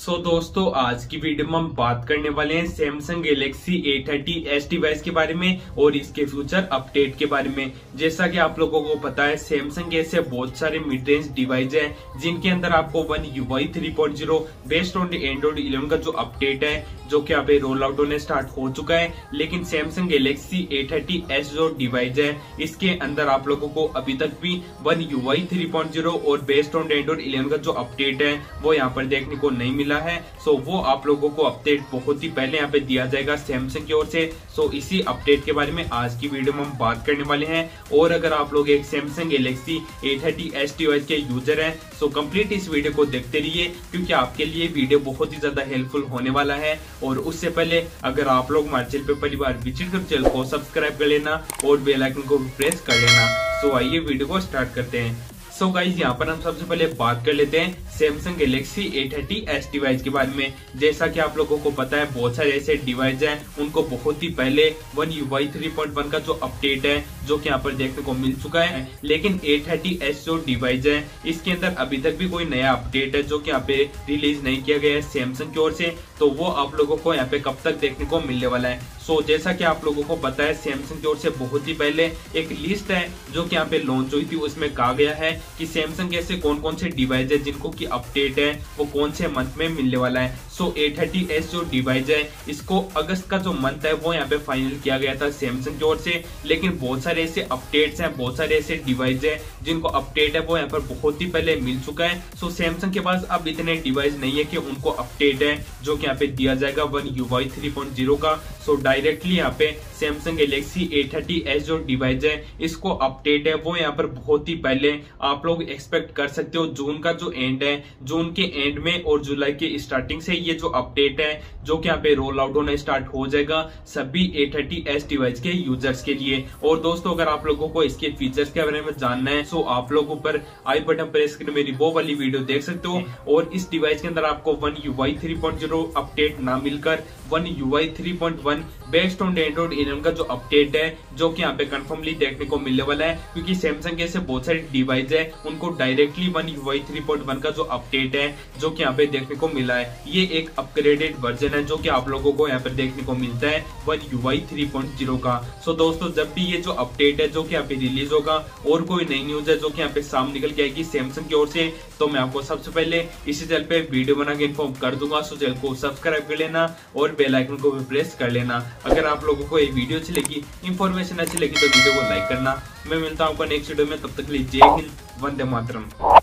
सो so, दोस्तों आज की वीडियो में हम बात करने वाले हैं सैमसंग गैलेक्सी A30s डिवाइस के बारे में और इसके फ्यूचर अपडेट के बारे में। जैसा कि आप लोगों को पता है सैमसंग ऐसे बहुत सारे मिड रेंज डिवाइस हैं जिनके अंदर आपको one UI three point zero based on Android eleven का जो अपडेट है जो कि अभी रोल आउट होने स्टार्ट हो चुका है। लेकिन सैमसंग गैलेक्सी A30s जो डिवाइस है इसके अंदर आप लोगों को अभी तक भी one UI three point zero और बेस्ट ऑन एंड्रॉइड इलेवन का जो अपडेट है वो यहाँ पर देखने को नहीं मिला। है। सो वो आप लोगों को अपडेट बहुत ही पहले यहाँ पे दिया जाएगा सैमसंग की ओर से। सो इसी अपडेट के बारे में आज की वीडियो में हम बात करने वाले हैं। और अगर आप लोग एक सैमसंग गैलेक्सी A30s डिवाइस के यूज़र हैं सो कंप्लीट इस वीडियो को देखते रहिए, क्योंकि आपके लिए वीडियो बहुत ही ज़्यादा हेल्पफुल होने वाला है। और उससे पहले अगर आप लोग हमारे चैनल पे पहली बार विज़िट कर चैनल को सब्सक्राइब कर लेना और बेल आइकन को भी प्रेस कर लेना। सो आइए वीडियो को स्टार्ट करते हैं। सो गाइज़ यहाँ पर हम सबसे पहले बात कर लेते हैं। सैमसंग गैलेक्सी A30s डिवाइस के बारे में। जैसा कि आप लोगों को पता है बहुत सारे ऐसे डिवाइस हैं उनको बहुत ही पहले one UI three point one का जो अपडेट है जो कि यहाँ पर देखने को मिल चुका है। लेकिन A30s जो डिवाइस है इसके अंदर अभी तक भी कोई नया अपडेट है जो कि यहाँ पे रिलीज़ नहीं किया गया है सैमसंग की ओर से। तो वो आप लोगों को यहाँ पे कब तक देखने को मिलने वाला है। सो so, जैसा कि आप लोगों को पता है सैमसंग की ओर से बहुत ही पहले एक लिस्ट है जो कि यहाँ पे लॉन्च हुई थी। उसमें कहा गया है कि सैमसंग ऐसे कौन कौन से डिवाइस है जिनको की अपडेट है वो कौन से मंथ में मिलने वाला है? सो so, A30s जो डिवाइस है इसको अगस्त का जो मंथ है वो यहाँ पे फाइनल किया गया था सैमसंग की ओर से। लेकिन बहुत सारे ऐसे अपडेट्स हैं बहुत सारे ऐसे डिवाइस है जिनको अपडेट है वो यहाँ पर बहुत ही पहले मिल चुका है। सो सैमसंग के पास अब इतने डिवाइस नहीं है कि उनको अपडेट है जो कि यहाँ पे दिया जाएगा one UI three point zero का। सो डायरेक्टली यहाँ पे सैमसंग गैलेक्सी A30s जो डिवाइस है इसको अपडेट है वो यहाँ पर बहुत ही पहले आप लोग एक्सपेक्ट कर सकते हो। जून का जो एंड है जून के एंड में और जुलाई के स्टार्टिंग से ये जो अपडेट है जो कि यहाँ पे रोल आउट होना स्टार्ट हो जाएगा सभी A30s डिवाइस के यूज़र्स के लिए। और दोस्तों अगर आप लोगों को इसके फीचर्स के बारे में जानना है तो आप लोग ऊपर आई बटन प्रेस कर मेरी वो वाली वीडियो देख सकते हो। और इस डिवाइस के अंदर आपको one UI three point zero update ना मिलकर one UI three point one best on Android eleven का जो अपडेट है, जो कि यहाँ पे कंफर्मली देखने को मिलने वाला है, क्योंकि सैमसंग के ऐसे बहुत सारे डिवाइस है, उनको directly one UI three point one का जो अपडेट है, जो कि यहाँ पे देखने को मिला है। ये एक अपग्रेडेड वर्जन है, जो कि आप लोगों को यहाँ पे देखने को मिलता है one UI three point zero का। सो दोस्तों, जब भी ये जो अपडेट है, जो कि यहाँ पे रिलीज़ होगा, और कोई नई न्यूज़ है, जो कि यहाँ पे सामने निकल के आएगी सैमसंग की ओर से तो मैं आपको सबसे पहले इसी चैनल पे वीडियो बना के इन्फॉर्म कर दूँगा। सो चैनल को सब्सक्राइब कर लेना और बेल आइकन को भी प्रेस कर लेना। अगर आप लोगों को ये वीडियो अच्छी लगी इन्फॉर्मेशन अच्छी लगी तो वीडियो को लाइक करना। मैं मिलता हूँ आपको नेक्स्ट वीडियो में, तब तक लिए जय हिंद, वंदे मातरम।